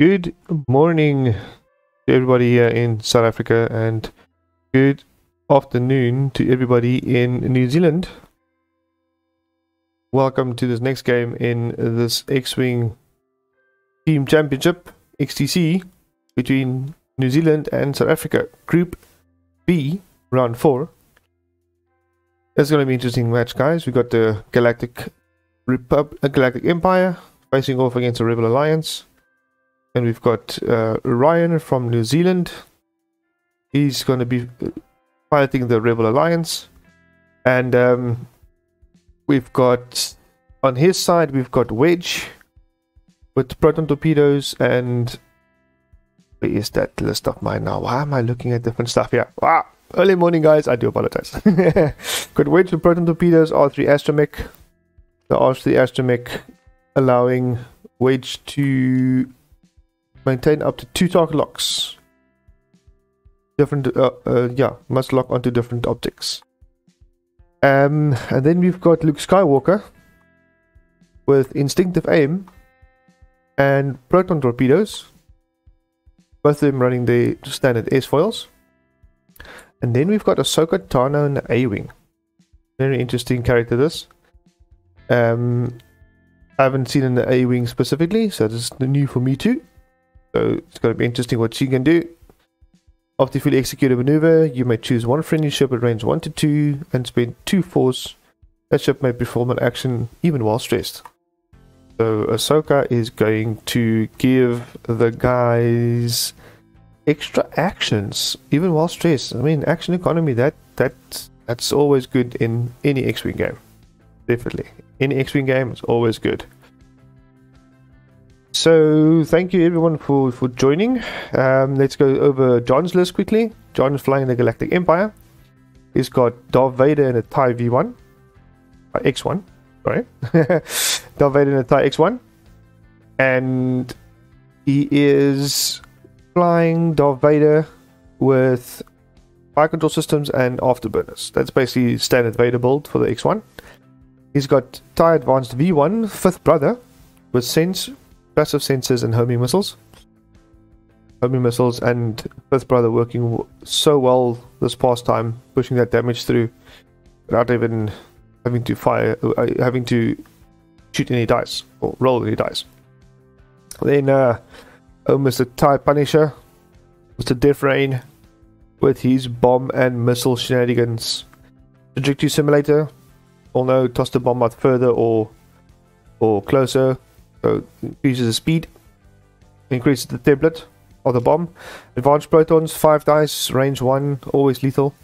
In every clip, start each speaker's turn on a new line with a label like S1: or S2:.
S1: Good morning to everybody here in South Africa and good afternoon to everybody in New Zealand. Welcome to this next game in this X-Wing Team Championship, XTC, between New Zealand and South Africa. Group B, round 4. It's going to be an interesting match, guys. We've got the Galactic Repub uh, Galactic Empire facing off against the Rebel Alliance. And we've got uh, Ryan from New Zealand. He's going to be piloting the Rebel Alliance. And um, we've got, on his side, we've got Wedge with proton torpedoes and where is that list of mine now? Why am I looking at different stuff here? Wow, early morning, guys. I do apologize. got Wedge with proton torpedoes, R3 Astromech. The R3 Astromech allowing Wedge to maintain up to two target locks. Different, uh, uh, yeah, must lock onto different objects. Um, and then we've got Luke Skywalker with instinctive aim and proton torpedoes. Both of them running the standard S foils. And then we've got Ahsoka Tano and A-Wing. Very interesting character this. Um, I haven't seen the A-Wing specifically, so this is new for me too. So it's going to be interesting what she can do. After fully execute a maneuver, you may choose one friendly ship at range 1 to 2 and spend 2 force. That ship may perform an action even while stressed. So Ahsoka is going to give the guys extra actions even while stressed. I mean, action economy that that that's always good in any X-wing game. Definitely, any X-wing game is always good. So thank you everyone for for joining. Um, let's go over John's list quickly. John is flying the Galactic Empire. He's got Darth Vader in a TIE V1, uh, X1, sorry, Darth Vader in a TIE X1, and he is flying Darth Vader with fire control systems and afterburners. That's basically standard Vader build for the X1. He's got TIE Advanced V1, fifth brother, with sense passive sensors and homing missiles. Homing missiles and Fifth Brother working so well this past time, pushing that damage through without even having to fire, uh, having to shoot any dice or roll any dice. Then, uh, oh, Mr. TIE Punisher, Mr. Death Rain, with his bomb and missile shenanigans. Trajectory Simulator, know toss the bomb out further or or closer so increases the speed, increases the tablet of the bomb. Advanced protons, 5 dice, range 1, always lethal.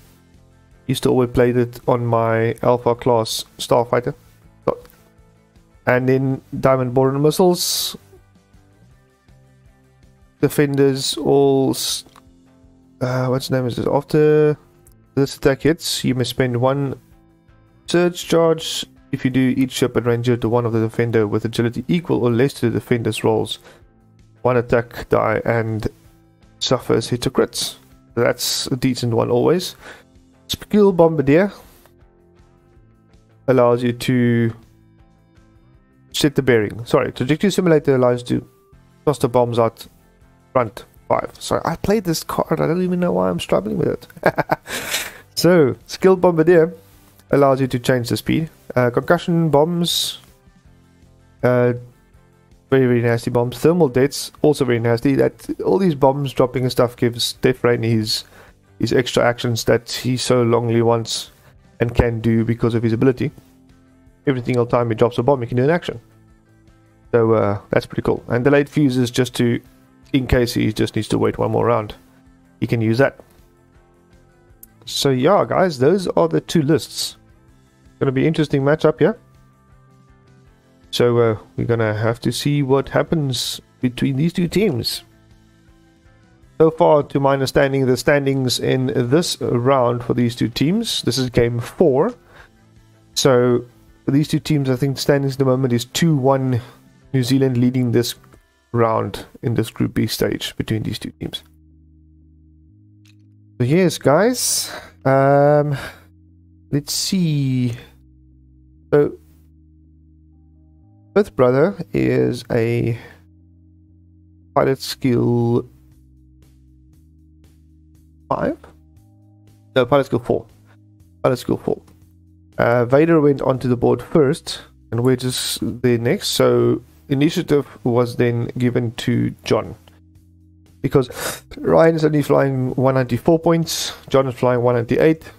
S1: Used to always play it on my Alpha class Starfighter. And then Diamond Boron missiles. Defenders, all. Uh, what's the name is this? After this attack hits, you may spend one surge charge if you do each ship and ranger to one of the defender with agility equal or less to the defender's rolls, one attack die and suffers hit or crits. That's a decent one always. Skill Bombardier allows you to set the bearing. Sorry, Trajectory Simulator allows you to toss the bombs out front five. Sorry, I played this card. I don't even know why I'm struggling with it. so, Skill Bombardier allows you to change the speed. Uh, concussion bombs, uh, very very nasty bombs. Thermal dets also very nasty. That all these bombs dropping and stuff gives Death Rain his his extra actions that he so longly wants and can do because of his ability. Every single time he drops a bomb, he can do an action. So uh, that's pretty cool. And delayed fuses just to, in case he just needs to wait one more round, he can use that. So yeah, guys, those are the two lists. Gonna be interesting matchup, yeah. So uh, we're gonna have to see what happens between these two teams. So far, to my understanding, the standings in this round for these two teams. This is game four. So for these two teams, I think standings at the moment is two-one New Zealand leading this round in this Group B stage between these two teams. So yes, guys. Um, let's see. So, Fifth Brother is a pilot skill five. No, pilot skill four. Pilot skill four. Uh, Vader went onto the board first, and we're just there next. So initiative was then given to John because Ryan is only flying 194 points, John is flying 198.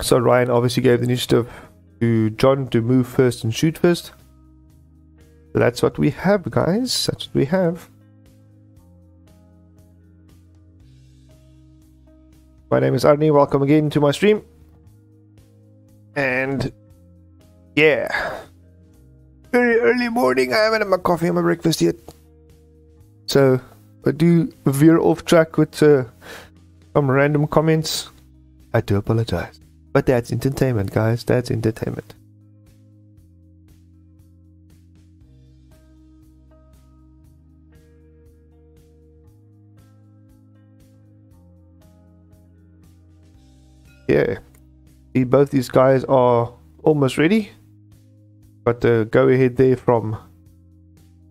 S1: So Ryan obviously gave the initiative to John to move first and shoot first. That's what we have, guys. That's what we have. My name is Arnie. Welcome again to my stream. And yeah, very early morning. I haven't had my coffee or my breakfast yet. So I do veer off track with uh, some random comments. I do apologize. But that's entertainment, guys. That's entertainment. Yeah. See, both these guys are almost ready. But the go ahead there from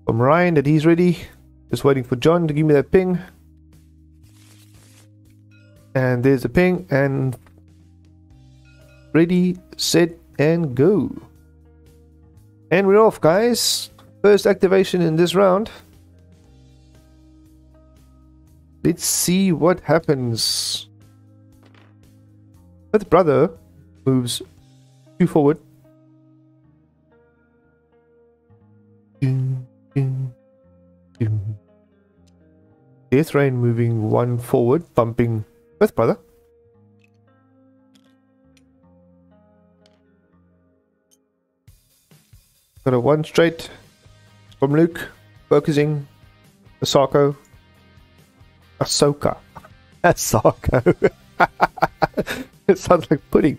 S1: from Ryan that he's ready. Just waiting for John to give me that ping. And there's a ping and ready, set, and go. And we're off, guys. First activation in this round. Let's see what happens. Fifth brother moves two forward. Death Rain moving one forward, bumping Fifth brother. Got a one straight from Luke, focusing Asako. Ahsoka. Asako. it sounds like pudding.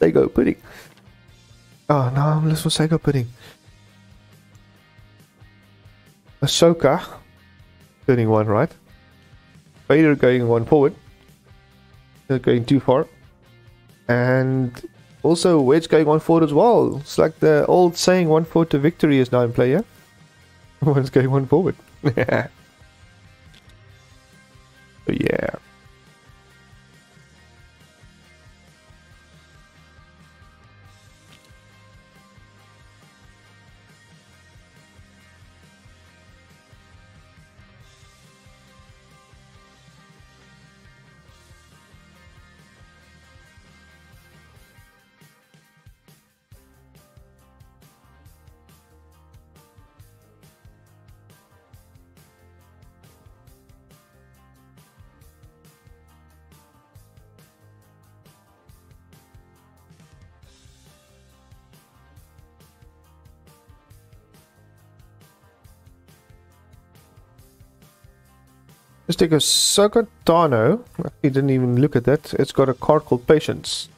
S1: Sago pudding. Oh no, I'm listening for Sago pudding. Ahsoka turning one right. Vader going one forward. They're going too far. And also Wedge going one forward as well. It's like the old saying one forward to victory is now in play, yeah? One's going one forward. take a Ahsoka Tano. He didn't even look at that. It's got a card called Patience.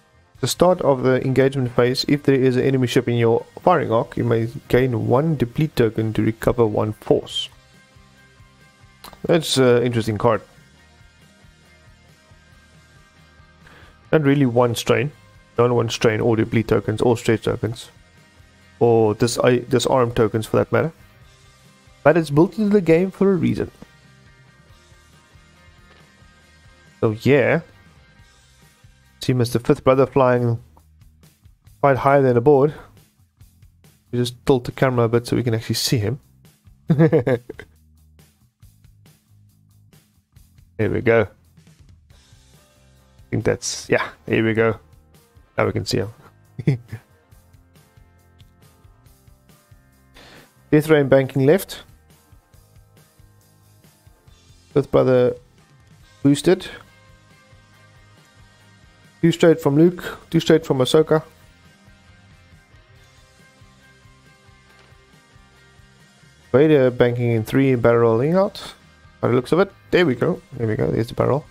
S1: The start of the engagement phase, if there is an enemy ship in your firing arc, you may gain one deplete token to recover one force. That's an interesting card. Not really one strain. Don't one strain or deplete tokens or stress tokens. Or this disarm tokens for that matter. But it's built into the game for a reason. So yeah. See Mr. Fifth Brother flying quite high than the board. We just tilt the camera a bit so we can actually see him. Here we go. I think that's yeah, here we go. Now we can see him. Death Rain banking left. Fifth Brother boosted. Two straight from Luke, two straight from Ahsoka. Vader banking in three barreling out. By the looks of it. There we go. There we go. There's the barrel.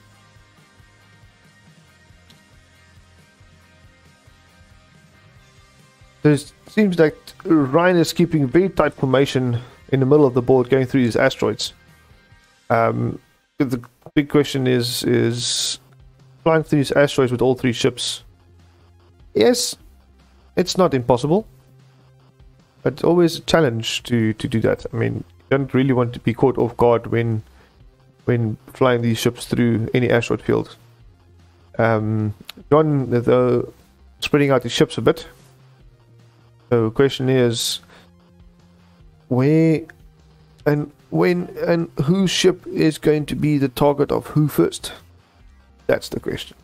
S1: It seems like Ryan is keeping very tight formation in the middle of the board going through these asteroids. Um, the big question is is flying through these asteroids with all three ships. Yes, it's not impossible, but it's always a challenge to to do that. I mean, you don't really want to be caught off guard when when flying these ships through any asteroid field. Um, John, though, spreading out his ships a bit. So, question is, where and when and whose ship is going to be the target of who first? That's the question.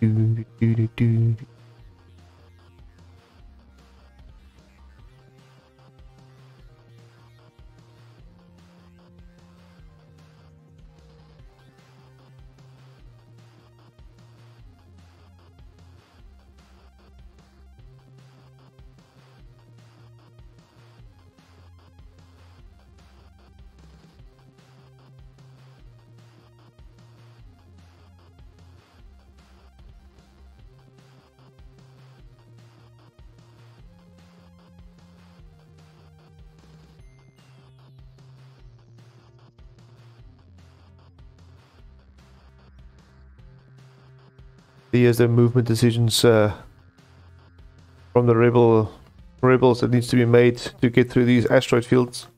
S1: Do, do, do, do. Here's the movement decisions uh, from the rebel rebels that needs to be made to get through these asteroid fields.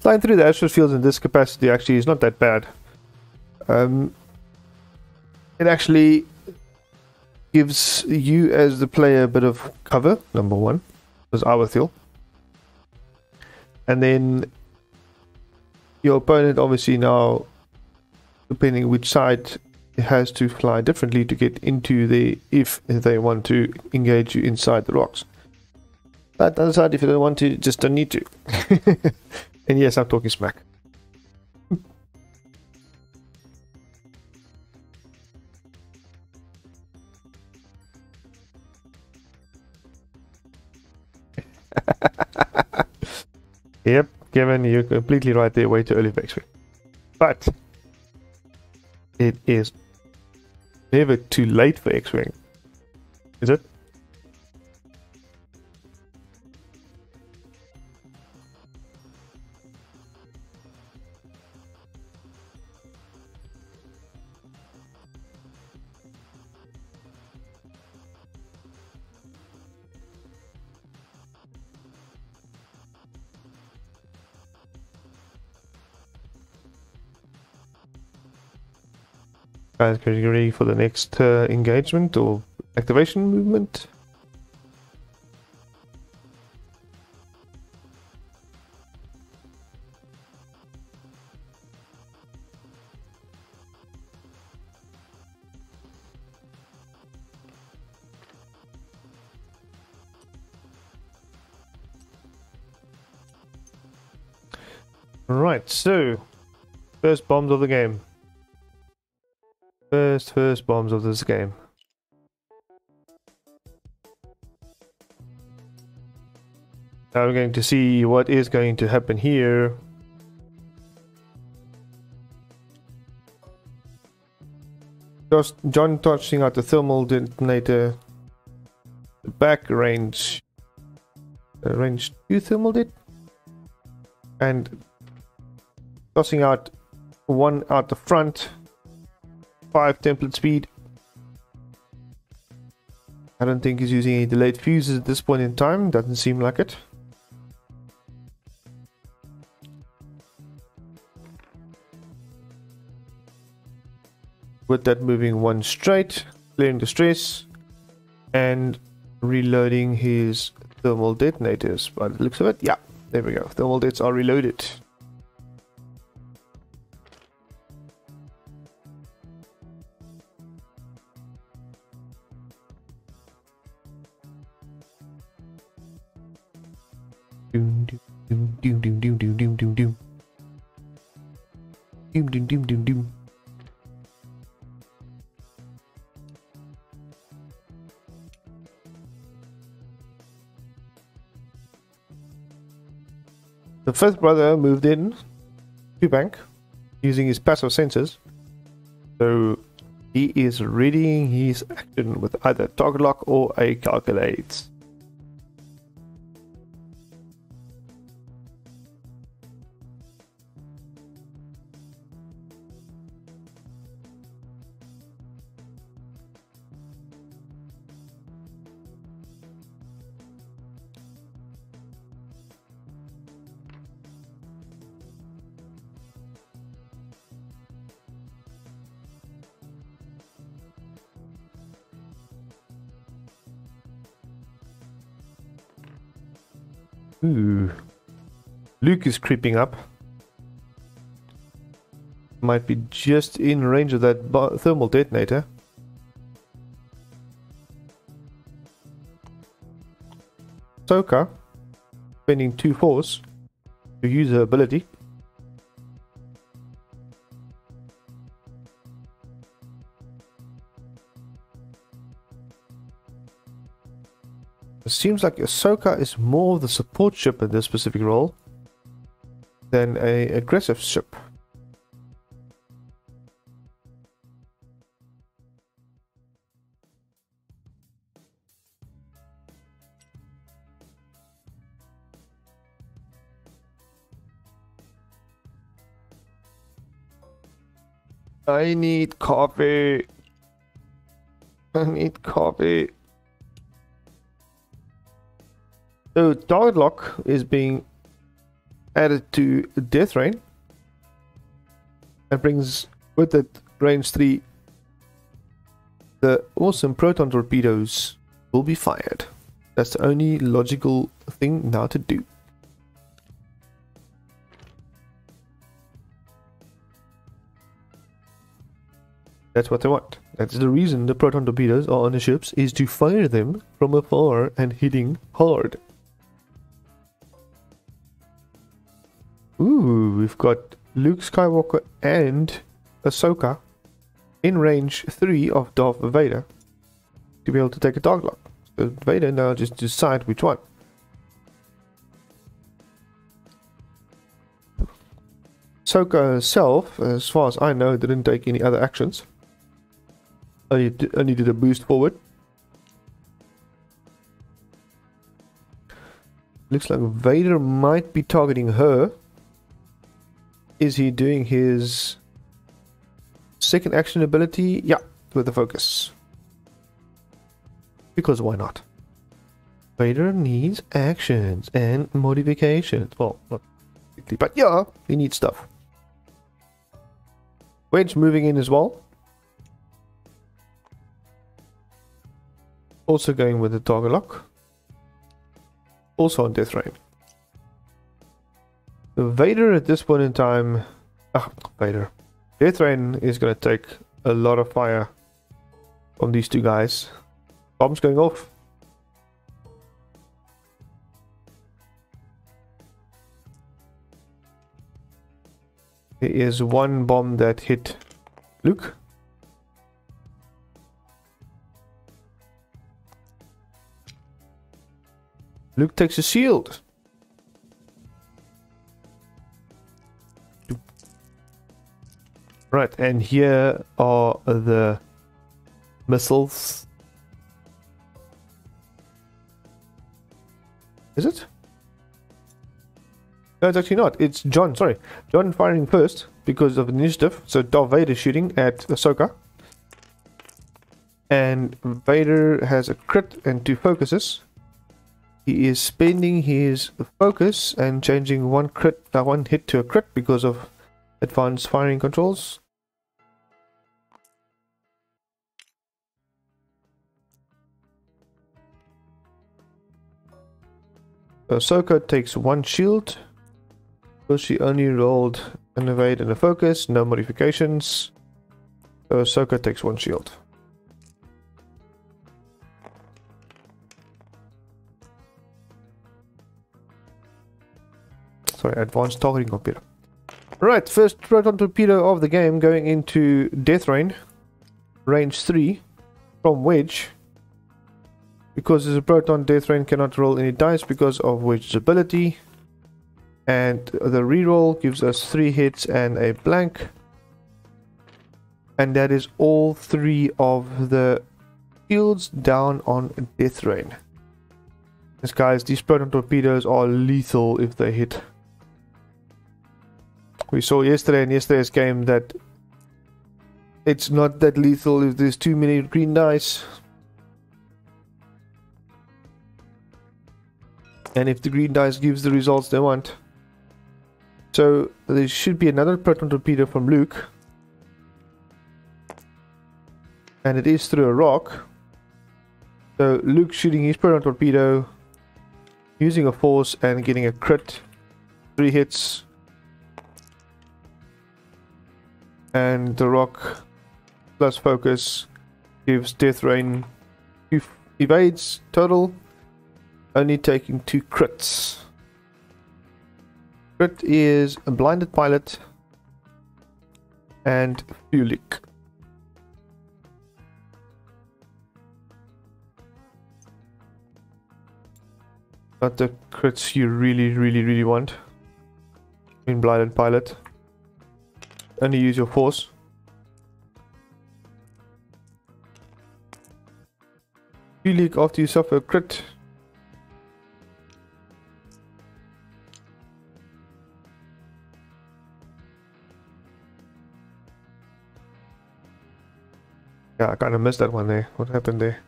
S1: Flying through the asteroid fields in this capacity actually is not that bad. Um, it actually gives you as the player a bit of cover, number one, as feel. And then your opponent obviously now depending which side it has to fly differently to get into the if they want to engage you inside the rocks. But the other side, if you don't want to, just don't need to. and yes, I'm talking smack. yep, Kevin, you're completely right there, way too early for But it is never too late for X-Wing. Is it? Guys getting ready for the next uh, engagement or activation movement. Right, so first bombs of the game. First, first bombs of this game. Now we're going to see what is going to happen here. Just John touching out the thermal detonator. The back range. Uh, range 2 thermal det. And tossing out one out the front 5 template speed. I don't think he's using any delayed fuses at this point in time. Doesn't seem like it. With that moving one straight, clearing the stress, and reloading his thermal detonators. By the looks of it, yeah, there we go. Thermal dets are reloaded. The fifth brother moved in to bank using his passive sensors. So he is readying his action with either target lock or a calculate. Creeping up. Might be just in range of that thermal detonator. Soka spending two force to use her ability. It seems like Ahsoka is more of the support ship in this specific role than a aggressive ship. I need coffee. I need coffee. So target lock is being added to Death Rain. That brings with it range 3. The awesome proton torpedoes will be fired. That's the only logical thing now to do. That's what they want. That's the reason the proton torpedoes are on the ships is to fire them from afar and hitting hard. Ooh, we've got Luke Skywalker and Ahsoka in range 3 of Darth Vader to be able to take a dog lock. So Vader now just decide which one. Ahsoka herself, as far as I know, didn't take any other actions. Only, only did a boost forward. Looks like Vader might be targeting her. Is he doing his second action ability? Yeah, with the focus. Because why not? Vader needs actions and modifications. Well, not but yeah, he needs stuff. Wedge moving in as well. Also going with the target lock. Also on death rain. Vader at this point in time... Ah, Vader. Death rain is going to take a lot of fire from these two guys. Bombs going off. There is one bomb that hit Luke. Luke takes a shield. Right, and here are the missiles. Is it? No, it's actually not. It's John, sorry. John firing first because of initiative. So Darth Vader shooting at Ahsoka. And Vader has a crit and two focuses. He is spending his focus and changing one crit, uh, one hit to a crit because of advanced firing controls. Ahsoka takes one shield because she only rolled an evade and a focus, no modifications. So Ahsoka takes one shield. Sorry, advanced targeting computer. Right, first proton torpedo of the game going into Death Rain. Range 3 from Wedge. Because it's a proton, Death Rain cannot roll any dice because of Wedge's ability. And the reroll gives us 3 hits and a blank. And that is all 3 of the shields down on Death Rain. Guys, these proton torpedoes are lethal if they hit we saw yesterday in yesterday's game that it's not that lethal if there's too many green dice. And if the green dice gives the results they want. So there should be another proton torpedo from Luke. And it is through a rock. So Luke shooting his proton torpedo using a force and getting a crit. Three hits. And the rock plus focus gives Death Rain two evades total, only taking two crits. Crit is a blinded pilot and Fuel Leak. Not the crits you really, really, really want. In blinded pilot. Only use your force. Fuel Leak after you suffer a crit Yeah, I kind of missed that one there. What happened there?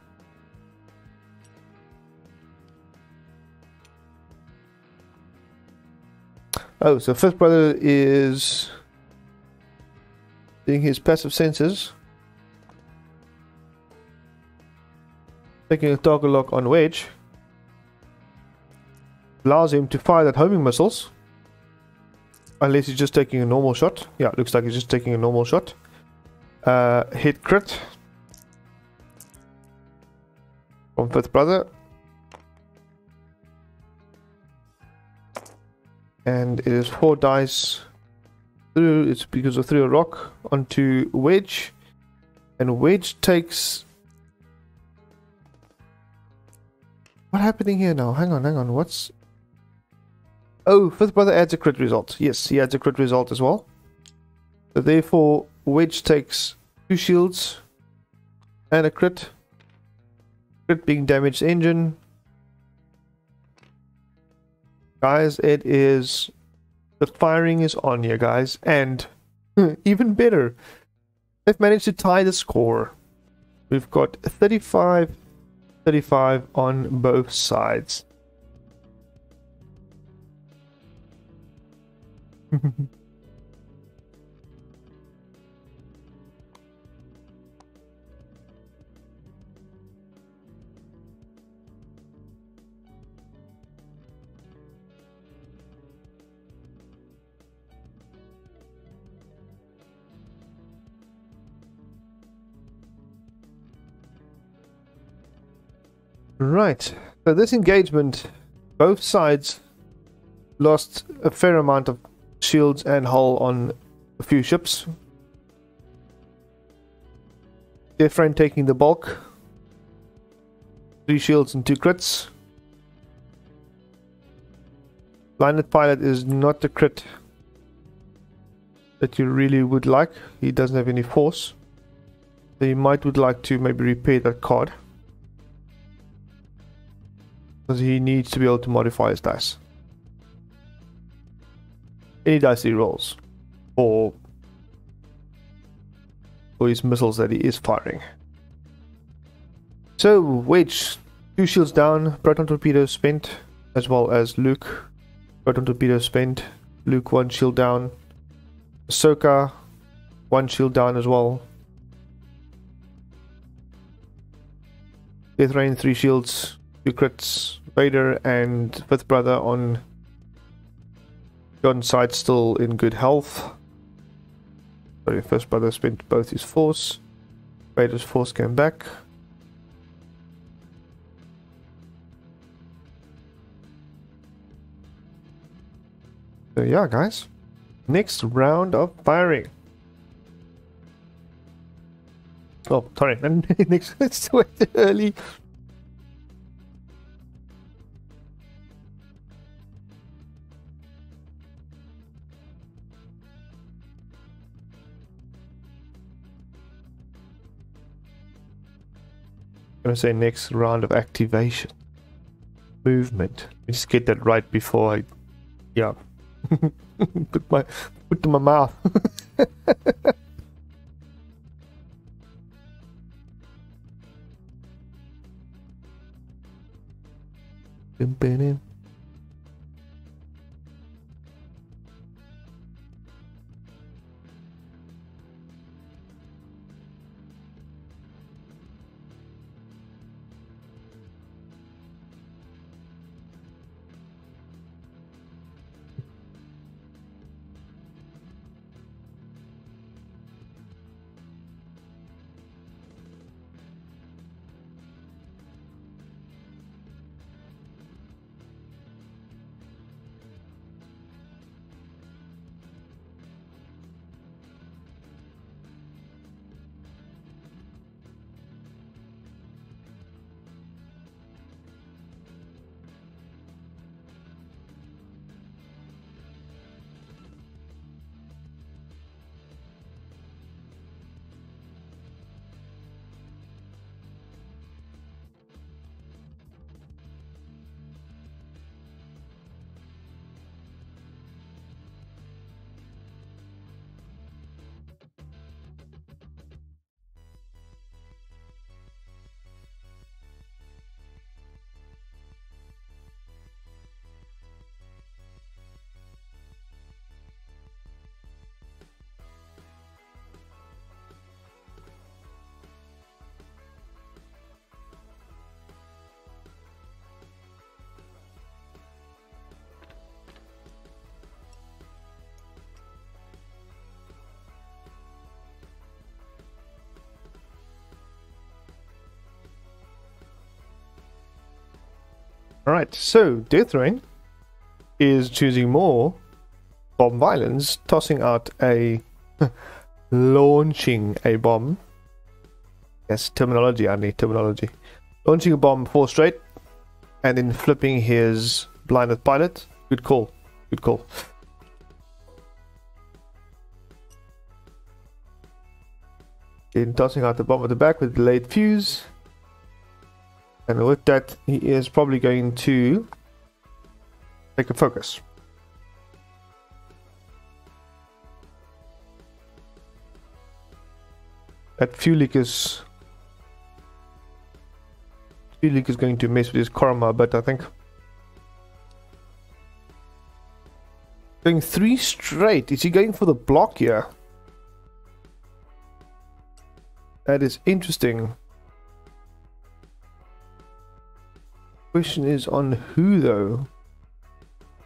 S1: Oh, so fifth brother is doing his passive sensors. Taking a target lock on Wedge. Allows him to fire that homing missiles. Unless he's just taking a normal shot. Yeah, looks like he's just taking a normal shot. Uh, hit crit from Fifth Brother. And it is four dice through, it's because of through a rock onto Wedge. And Wedge takes... What happening here now? Hang on, hang on, what's... Oh, Fifth Brother adds a crit result. Yes, he adds a crit result as well. So therefore, Wedge takes two shields and a crit. crit being damaged engine. Guys, it is... The firing is on you, guys. And hmm. even better, they've managed to tie the score. We've got 35 35 on both sides. Right. So this engagement, both sides lost a fair amount of shields and hull on a few ships. Death Rain taking the bulk. Three shields and two crits. Blinded Pilot is not the crit that you really would like. He doesn't have any force. So you might would like to maybe repair that card. Because he needs to be able to modify his dice. Any dice he rolls. For, for his missiles that he is firing. So, Wedge, two shields down, proton torpedo spent, as well as Luke. Proton torpedo spent, Luke one shield down. Ahsoka, one shield down as well. Death Rain, three shields, two crits. Vader and Fifth Brother on John's side still in good health. Sorry, First Brother spent both his force. Vader's force came back. So yeah, guys. Next round of firing. Oh, sorry. Next, it's too early. Say next round of activation. Movement. just get that right before I, yeah, put my put to my mouth. in. Alright, so Deathrain is choosing more bomb violence, tossing out a launching a bomb. Yes, terminology, I need terminology. Launching a bomb four straight and then flipping his blinded pilot. Good call. Good call. In tossing out the bomb at the back with delayed fuse. And with that, he is probably going to take a focus. That fuel leak is fuel leak is going to mess with his karma, but I think going three straight. Is he going for the block here? That is interesting. Question is on who though?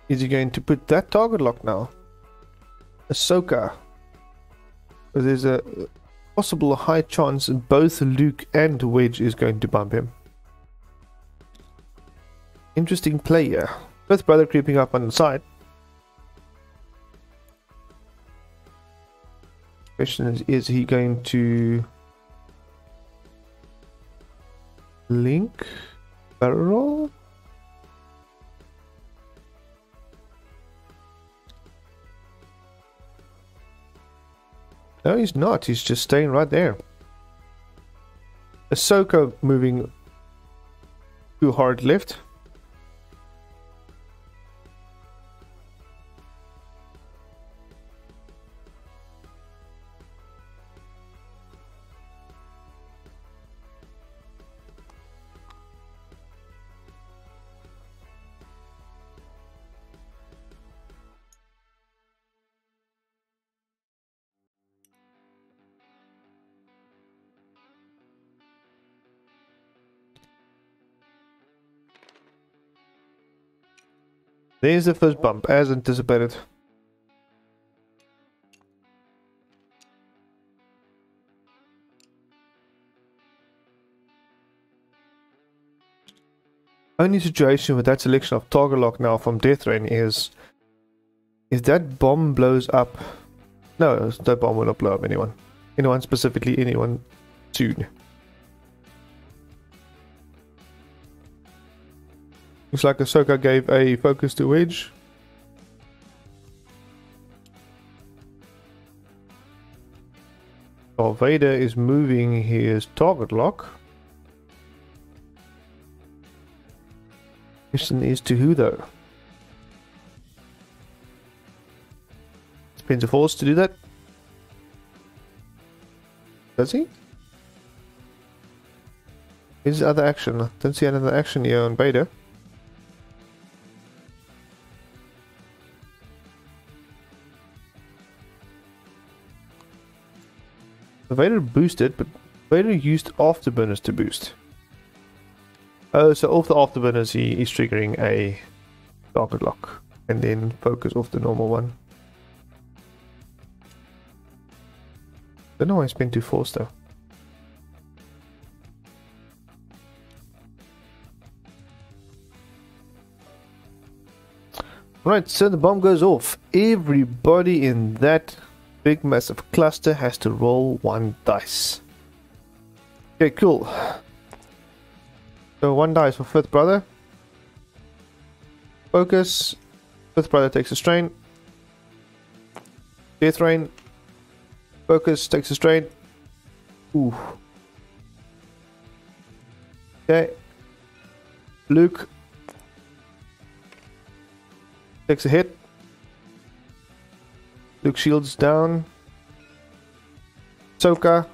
S1: Is he going to put that target lock now? Ahsoka. There's a possible high chance both Luke and Wedge is going to bump him. Interesting player. Both brother creeping up on the side. Question is, is he going to link barrel? No, he's not. He's just staying right there. Ahsoka moving too hard left. There's the first bump, as anticipated. Only situation with that selection of target lock now from Death Rain is if that bomb blows up no that bomb will not blow up anyone anyone specifically anyone soon Looks like Ahsoka gave a focus to Wedge. While Vader is moving his target lock. Question is to who though? Spends a force to do that. Does he? Is other action? Don't see another action here on Vader. Vader boosted, but Vader used afterburners to boost. Oh, so off the afterburners he is triggering a target lock and then focus off the normal one. Don't know why I spent two force though. Right, so the bomb goes off. Everybody in that big massive cluster has to roll one dice. Okay, cool. So one dice for fifth brother. Focus. Fifth brother takes a strain. Death Rain. Focus takes a strain. Ooh. Okay. Luke takes a hit. Luke shields down. Soka.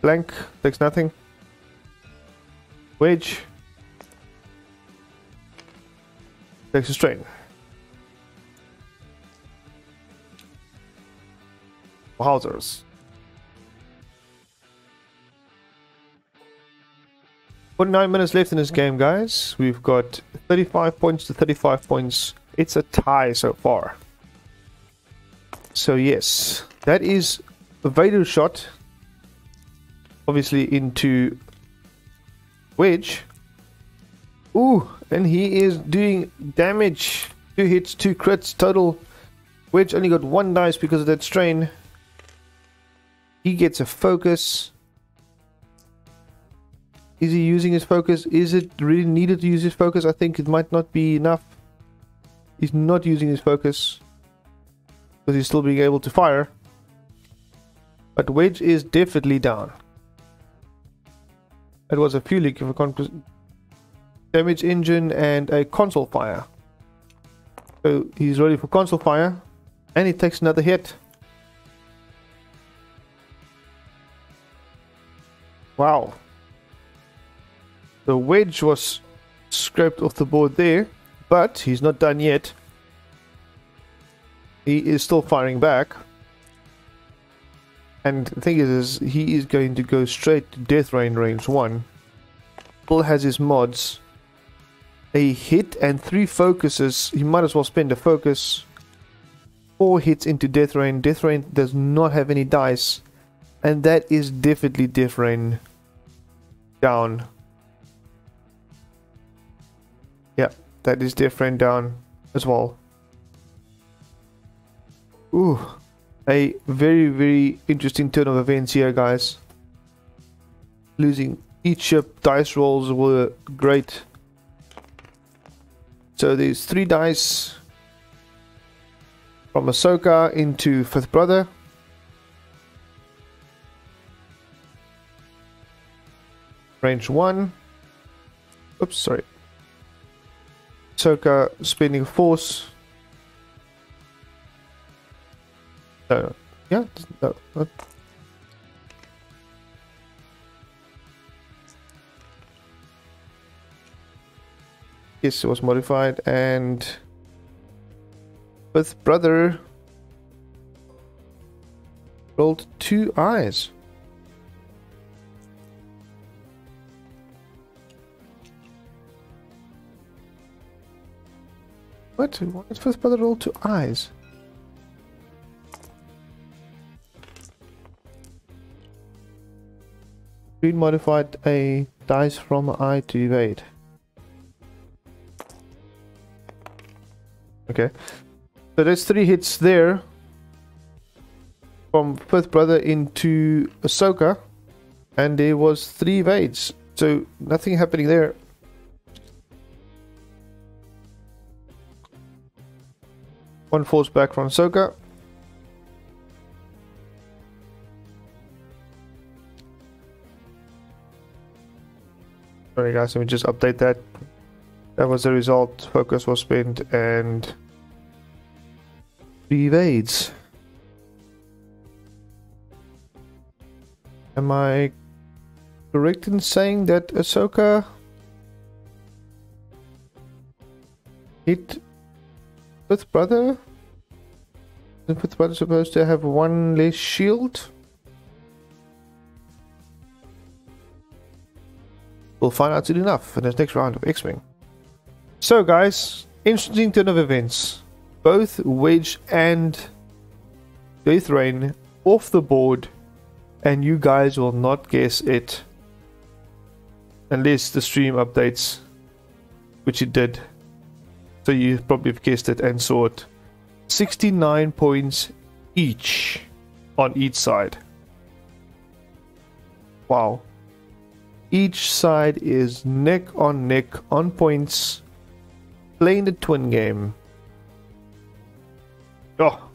S1: Blank. Takes nothing. Wedge. Takes a strain. Wowzers. Forty-nine minutes left in this game, guys. We've got 35 points to 35 points. It's a tie so far. So yes, that is a Vader shot. Obviously into Wedge. Ooh, and he is doing damage. Two hits, two crits total. Wedge only got one dice because of that strain. He gets a focus. Is he using his focus? Is it really needed to use his focus? I think it might not be enough. He's not using his focus. Because he's still being able to fire. But Wedge is definitely down. It was a fuel leak of a damage engine and a console fire. So he's ready for console fire. And he takes another hit. Wow. The wedge was scraped off the board there, but he's not done yet. He is still firing back. And the thing is, is he is going to go straight to Death Rain range 1. Still has his mods. A hit and three focuses. He might as well spend a focus. Four hits into Death Rain. Death Rain does not have any dice. And that is definitely Death Rain down. Yeah, that is Death Rain down as well. Ooh, a very, very interesting turn of events here, guys. Losing each ship, dice rolls were great. So there's three dice from Ahsoka into Fifth Brother. Range 1. Oops, sorry. Ahsoka spinning force. Uh, yeah, no, no. Yes, it was modified and with brother rolled two eyes. What? Why did first brother roll two eyes? Green modified a dice from I to evade. Okay. So there's three hits there. From Fifth Brother into Ahsoka. And there was three evades. So nothing happening there. One falls back from Ahsoka. Sorry guys, let me just update that. That was the result. Focus was spent and evades. Am I correct in saying that Ahsoka hit Fifth Brother? Is Fifth Brother supposed to have one less shield? We'll find out soon enough in this next round of X-Wing. So guys, interesting turn of events. Both Wedge and Death Rain off the board and you guys will not guess it unless the stream updates which it did so you probably have guessed it and saw it. 69 points each on each side. Wow. Each side is neck on neck on points playing the twin game. Oh.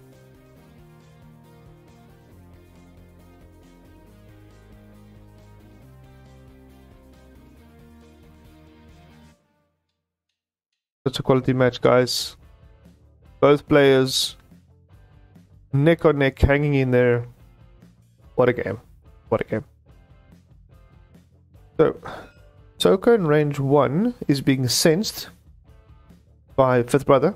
S1: Such a quality match, guys. Both players neck on neck hanging in there. What a game. What a game. So, Ahsoka in range 1 is being sensed by Fifth Brother.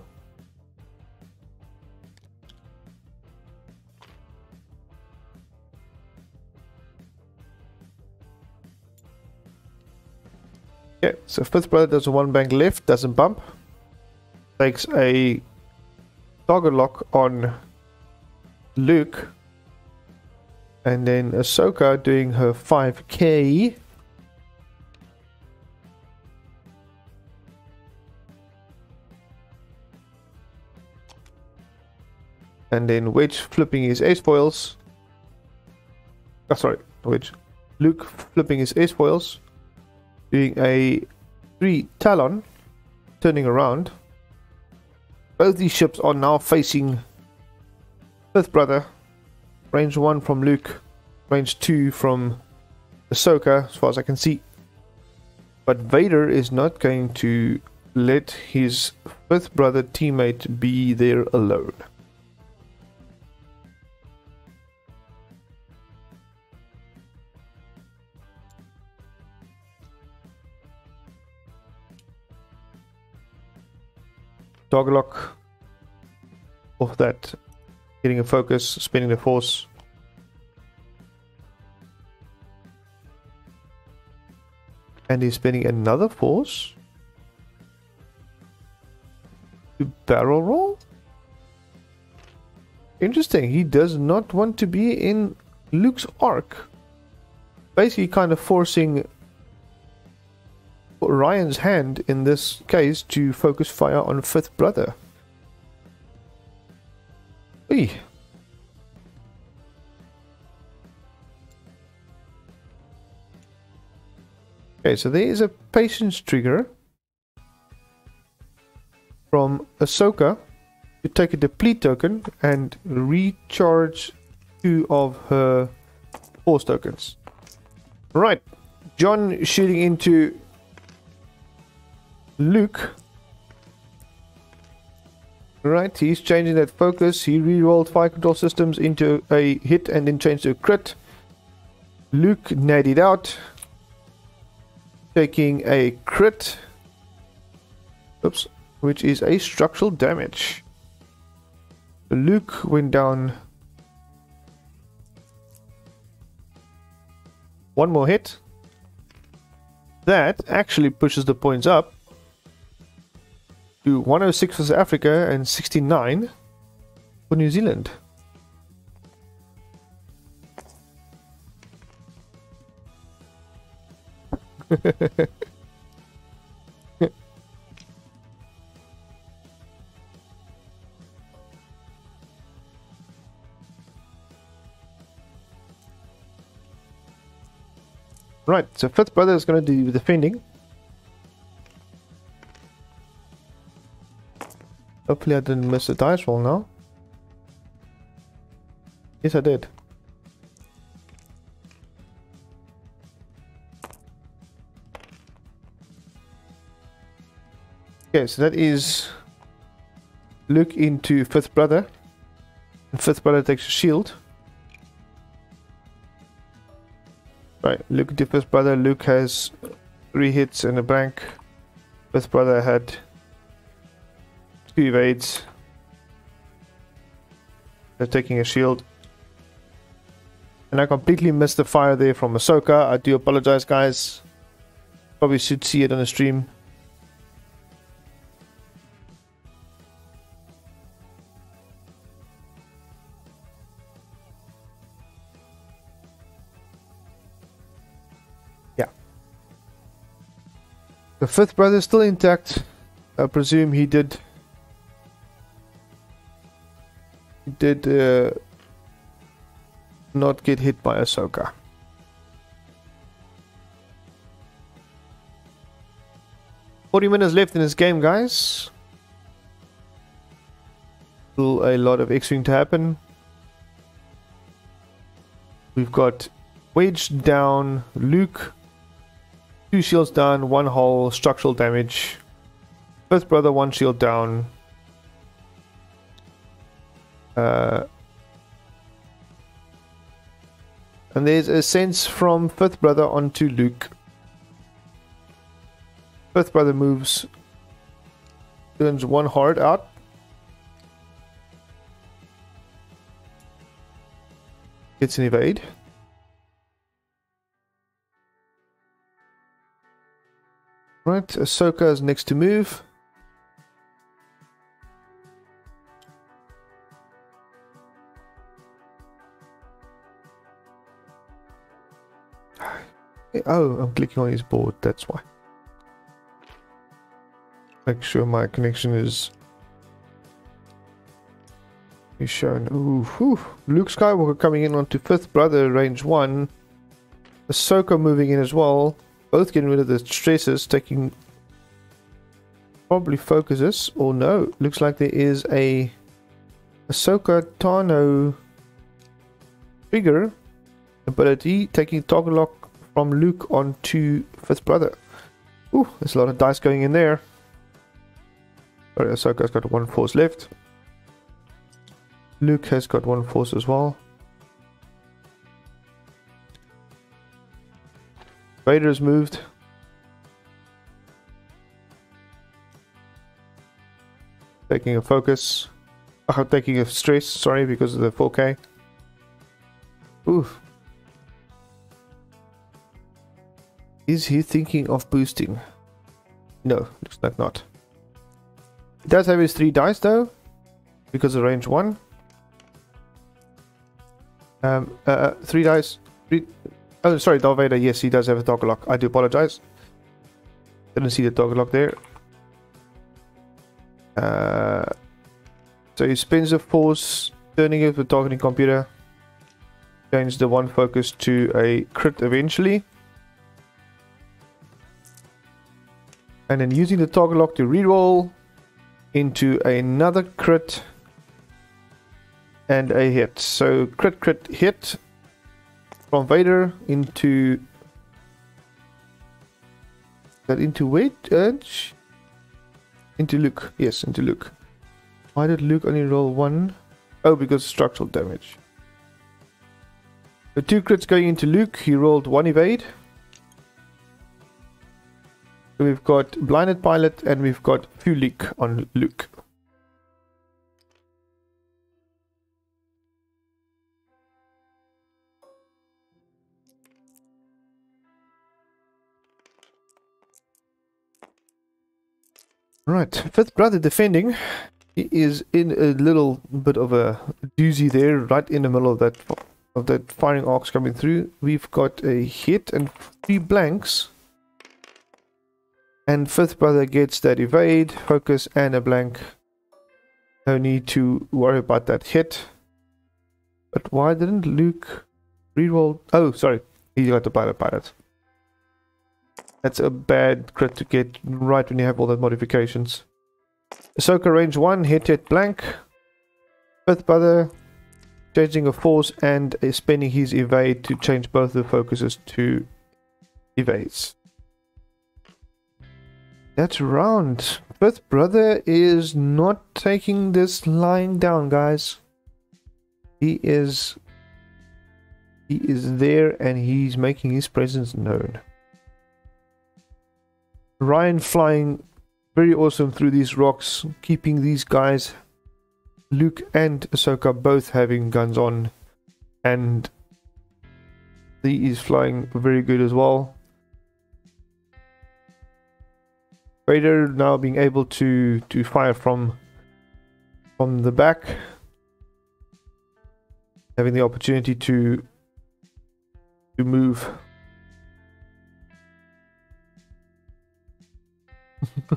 S1: Okay, so Fifth Brother does a one bank left, doesn't bump takes a target lock on Luke. And then Ahsoka doing her 5k. And then Wedge flipping his S-foils. Oh, sorry, Wedge. Luke flipping his S-foils. Doing a 3 Tallon. Turning around. Both these ships are now facing Fifth Brother. Range 1 from Luke. Range 2 from Ahsoka, as far as I can see. But Vader is not going to let his fifth brother teammate be there alone. Target lock off that, getting a focus, spinning the force. And he's spinning another force to barrel roll? Interesting, he does not want to be in Luke's arc. Basically kind of forcing Ryan's hand in this case to focus fire on Fifth Brother. Eee. Okay, so there is a patience trigger from Ahsoka to take a deplete token and recharge two of her force tokens. Right, John shooting into Luke. Right, he's changing that focus. He re-rolled fire control systems into a hit and then changed to a crit. Luke natted out, taking a crit. Oops, which is a structural damage. Luke went down. One more hit. That actually pushes the points up to 106 for Africa and 69 for New Zealand. Right, so fifth brother is going to do defending. Hopefully I didn't miss a dice roll now. Yes, I did. Okay, so that is look into fifth brother. And fifth brother takes a shield. Right, Luke fifth brother. Luke has three hits in the bank. Fifth brother had evades. They're taking a shield. And I completely missed the fire there from Ahsoka. I do apologize, guys. Probably should see it on the stream. Yeah. The fifth brother is still intact. I presume he did. Did uh, not get hit by Ahsoka. Forty minutes left in this game, guys. Still a lot of X-wing to happen. We've got Wedge down, Luke Two shields down, one hull, structural damage. Fifth brother, one shield down. Uh, and there's a sense from fifth brother onto Luke. Fifth brother moves, turns one hard out. Gets an evade. Right, Ahsoka is next to move. Oh, I'm clicking on his board, that's why. Make sure my connection is is shown. Ooh, whew. Luke Skywalker coming in onto fifth brother range one. Ahsoka moving in as well. Both getting rid of the stresses, taking probably focuses. Or no, looks like there is a Ahsoka Tano figure ability taking target lock from Luke onto fifth brother. Ooh, there's a lot of dice going in there. Oh, sorry, Ahsoka's got one force left. Luke has got one force as well. Vader has moved. Taking a focus. I'm oh, taking a stress, sorry, because of the 4K. Oof. Is he thinking of boosting? No, looks like not. He does have his three dice though, because of range one. Um, uh, uh, three dice. Three. Oh, sorry, Darth Vader. Yes, he does have a target lock. I do apologize. Didn't see the target lock there. Uh, so he spins the force, turning it with targeting computer. Change the one focus to a crit eventually. And then using the target lock to reroll into another crit and a hit. So crit, crit, hit from Vader into that into weight edge into Luke. Yes, into Luke. Why did Luke only roll one? Oh, because structural damage. The two crits going into Luke. He rolled one evade. We've got blinded pilot and we've got leak on Luke. Right, fifth brother defending. He is in a little bit of a doozy there, right in the middle of that of that firing arcs coming through. We've got a hit and three blanks. And fifth brother gets that evade, focus, and a blank. No need to worry about that hit. But why didn't Luke reroll? Oh, sorry. He got the pilot pilot. That's a bad crit to get right when you have all that modifications. Ahsoka range 1, hit hit blank. Fifth brother changing a force and spending his evade to change both the focuses to evades. That's round. Fifth brother is not taking this lying down, guys. He is he is there and he's making his presence known. Ryan flying very awesome through these rocks, keeping these guys, Luke and Ahsoka, both having guns on, and he is flying very good as well. Vader now being able to to fire from from the back, having the opportunity to to move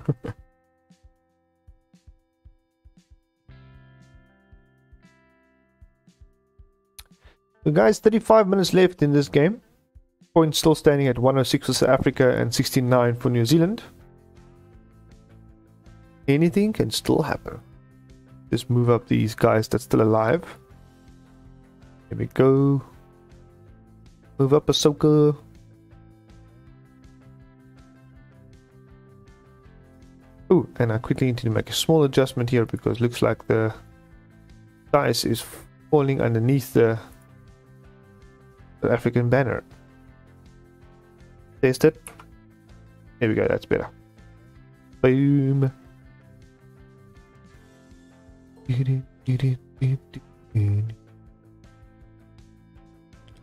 S1: so guys, 35 minutes left in this game. Points still standing at 106 for South Africa and 69 for New Zealand. Anything can still happen. Just move up these guys that's still alive. Here we go. Move up Ahsoka. Oh, and I quickly need to make a small adjustment here because looks like the dice is falling underneath the, the African banner. Test it. There we go, that's better. Boom.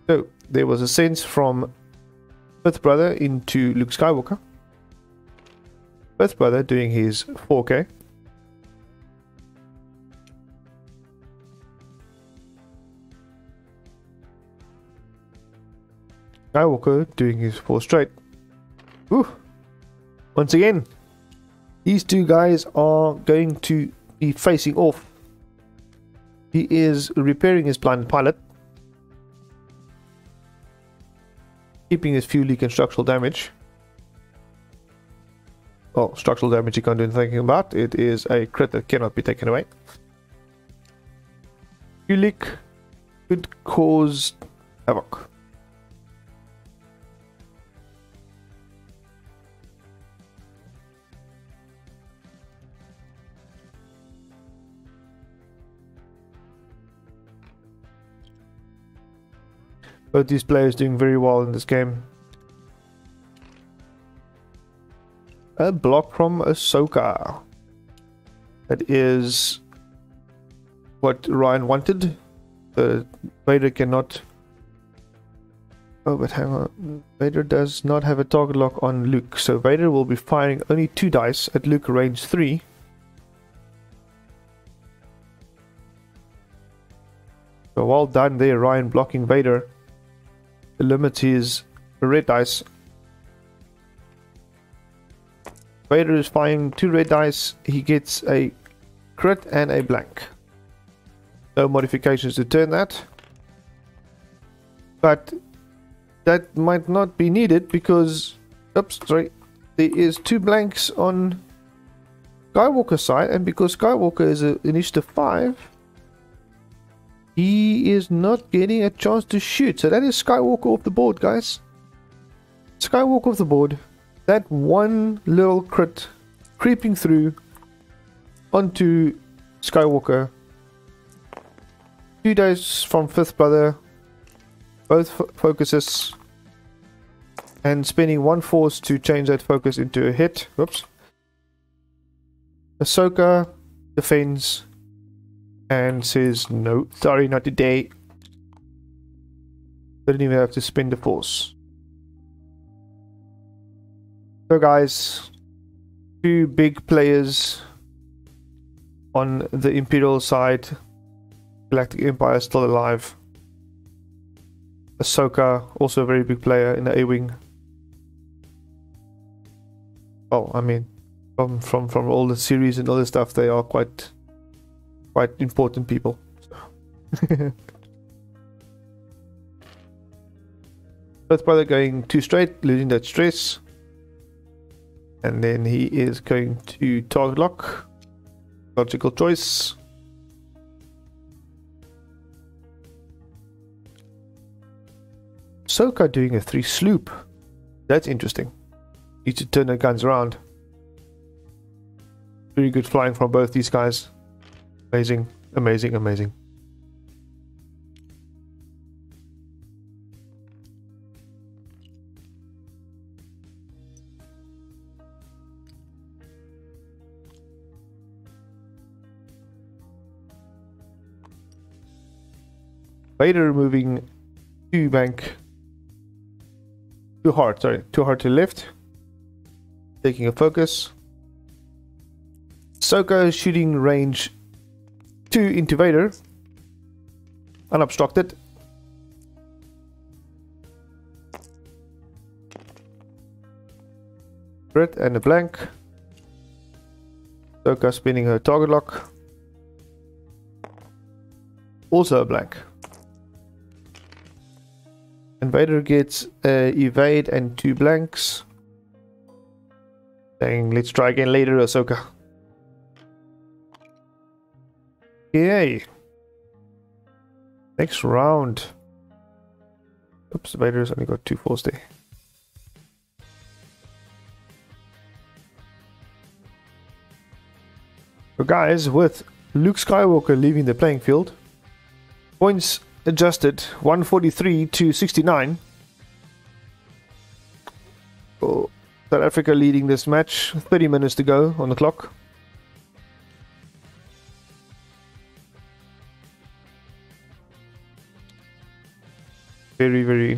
S1: So, there was a sense from Fifth Brother into Luke Skywalker. Fifth brother doing his 4K. Skywalker doing his 4 straight. Ooh. Once again, these two guys are going to be facing off He is repairing his blind pilot. Keeping his fuel leak and structural damage. Well, structural damage he can't do anything about. It is a crit that cannot be taken away. Fuel leak could cause havoc. Both these players doing very well in this game. A block from Ahsoka. That is what Ryan wanted. The Vader cannot. Oh, but hang on. Vader does not have a target lock on Luke, so Vader will be firing only two dice at Luke range 3. So well done there, Ryan blocking Vader. The limit is red dice. Vader is firing two red dice. He gets a crit and a blank. No modifications to turn that. But that might not be needed because, oops, sorry, there is two blanks on Skywalker side, and because Skywalker is an initiative 5, he is not getting a chance to shoot. So that is Skywalker off the board, guys. Skywalker off the board. That one little crit creeping through onto Skywalker. Two days from Fifth Brother. Both focuses. And spending one force to change that focus into a hit. Whoops. Ahsoka defends and says no, sorry, not today. Didn't even have to spend the force. So guys, two big players on the Imperial side. Galactic Empire still alive. Ahsoka, also a very big player in the A-Wing. Well, I mean, from, from, from all the series and all the stuff, they are quite quite important people. Both brother going too straight, losing that stress. And then he is going to target lock. Logical choice. Soka doing a three S-loop. That's interesting. Need to turn the guns around. Very good flying from both these guys. Amazing, amazing, amazing. Vader moving two bank too hard, sorry, too hard to lift. Taking a focus. Soka shooting range two into Vader. Unobstructed. Red and a blank. Soka spinning her target lock. Also a blank. And Vader gets uh, evade and two blanks. Saying, let's try again later, Ahsoka. Yay! Next round. Oops, the Vader's only got two falls there. So guys, with Luke Skywalker leaving the playing field, points adjusted 143 to 69. Oh, South Africa leading this match, 30 minutes to go on the clock.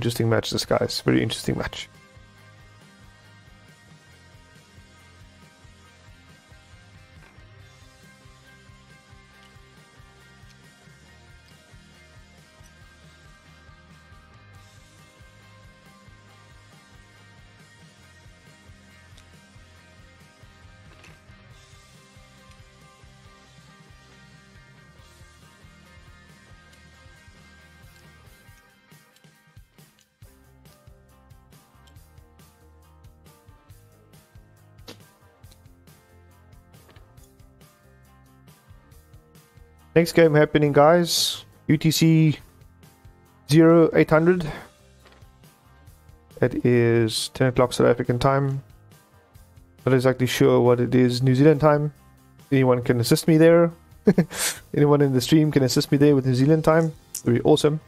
S1: Interesting match, this guys. Very interesting match. Next game happening, guys. UTC 0800. It is 10 o'clock South African time. Not exactly sure what it is New Zealand time. Anyone can assist me there. Anyone in the stream can assist me there with New Zealand time. Would be awesome.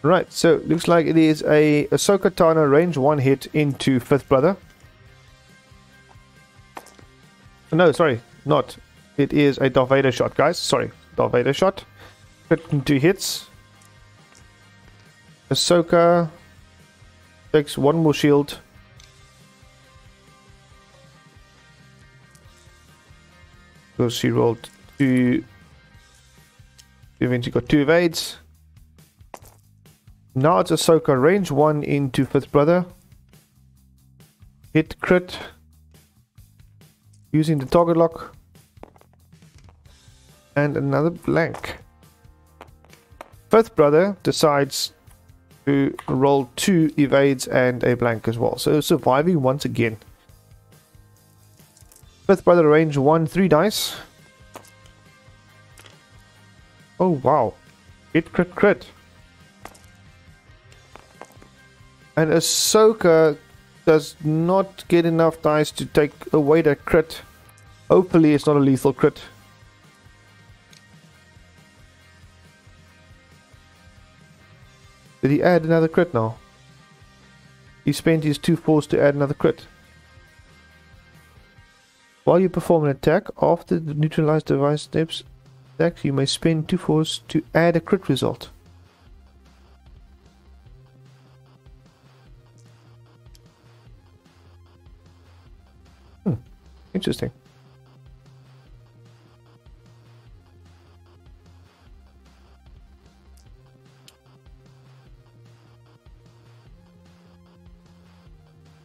S1: Right, so looks like it is a Ahsoka Tano range 1 hit into 5th Brother. No, sorry, not. It is a Darth Vader shot, guys. Sorry, Darth Vader shot. Hit into hits. Ahsoka takes one more shield. So she rolled two. Eventually got two evades. Now it's Ahsoka range 1 into 5th brother. Hit crit. Using the target lock. And another blank. 5th brother decides to roll two evades and a blank as well. So surviving once again. 5th brother range 1, 3 dice. Oh wow. Hit crit crit. And Ahsoka does not get enough dice to take away that crit. Hopefully it's not a lethal crit. Did he add another crit now? He spent his two force to add another crit. While you perform an attack, after the neutralized device steps attack, you may spend two force to add a crit result. Hmm. Interesting.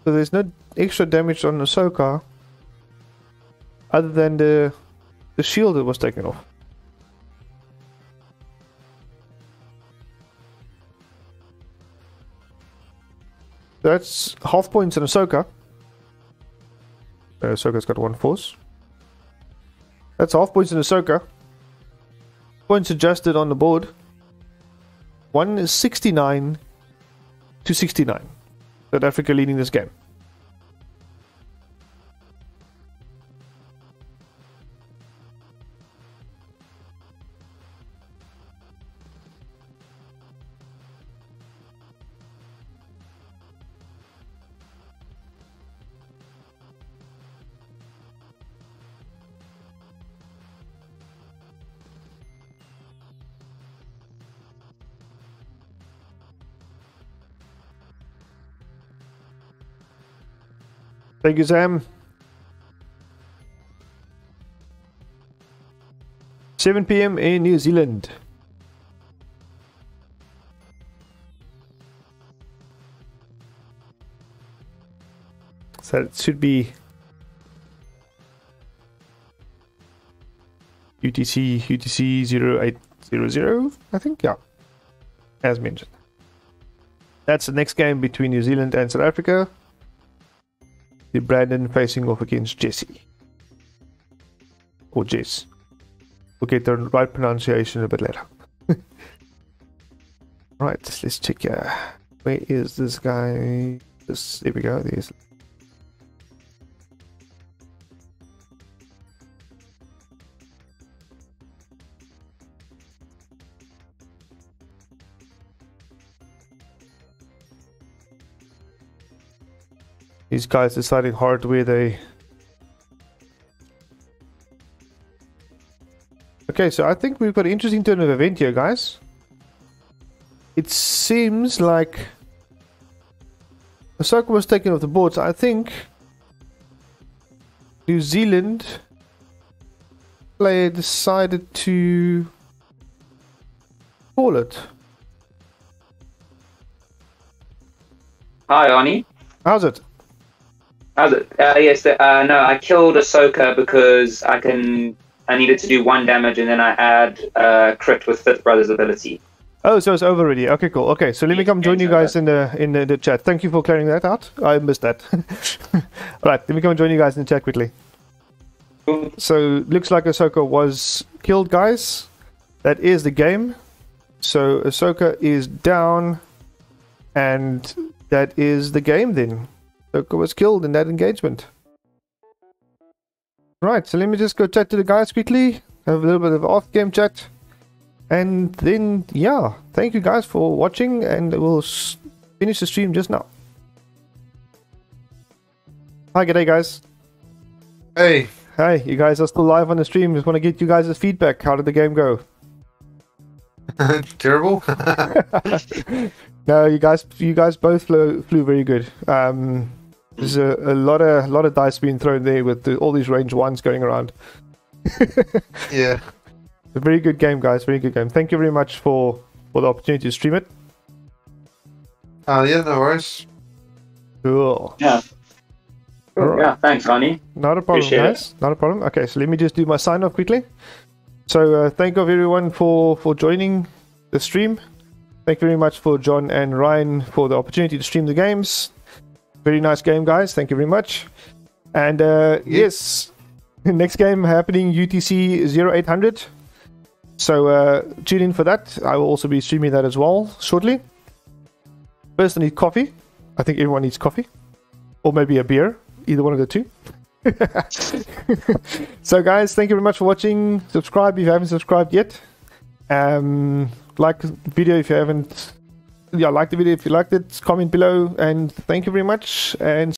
S1: So there's no extra damage on Ahsoka other than the the shield that was taken off. That's half points in Ahsoka. Uh, Ahsoka's got one force. That's half points in Ahsoka. Points adjusted on the board. One is 69 to 69. South Africa leading this game. Thank you, Sam. 7 p.m. in New Zealand. So it should be UTC UTC 0800, I think, yeah. As mentioned. That's the next game between New Zealand and South Africa the Brandon facing off against Jesse. Or Jess. We'll get the right pronunciation a bit later. right, let's check here. Where is this guy? This, there we go. There's These guys deciding hard where they... Okay, so I think we've got an interesting turn of event here, guys. It seems like Ahsoka was taken off the board, so I think New Zealand player decided to call it.
S2: Hi, Arnie.
S1: How's it?
S2: It? Uh, yes, uh, no, I killed Ahsoka because I can. I needed to do one damage, and then I add uh, crit with Fifth Brother's ability.
S1: Oh, so it's over already. Okay, cool. Okay, so let me come join you guys in the in the, the chat. Thank you for clearing that out. I missed that. All right, let me come join you guys in the chat quickly. So looks like Ahsoka was killed, guys. That is the game. So Ahsoka is down, and that is the game then. Ahsoka was killed in that engagement. Right, so let me just go chat to the guys quickly, have a little bit of off game chat, and then, yeah, thank you guys for watching, and we'll finish the stream just now. Hi, good day, guys.
S3: Hey,
S1: Hi, you guys are still live on the stream. Just want to get you guys' feedback. How did the game go?
S3: terrible.
S1: No, you guys, you guys both flew, flew very good. Um, there's a, a lot of lot of dice being thrown there with the, all these range ones going around.
S3: yeah.
S1: A very good game, guys. Very good game. Thank you very much for for the opportunity to stream it.
S3: Uh, yeah, no worries.
S1: Cool.
S2: Yeah. Cool.
S1: Alright.
S2: Yeah. Thanks, Ronnie.
S1: Not a problem,
S2: Appreciate it.
S1: guys. Not a problem. Okay, so let me just do my sign off quickly. So uh, thank you everyone for for joining the stream. Thank you very much for John and Ryan for the opportunity to stream the games. Very nice game, guys. Thank you very much. And uh, yes, next game happening UTC 0800. So uh, tune in for that. I will also be streaming that as well shortly. First, I need coffee. I think everyone needs coffee, or maybe a beer. Either one of the two. so guys thank you very much for watching subscribe if you haven't subscribed yet um like the video if you haven't yeah like the video. If you liked it comment below and thank you very much and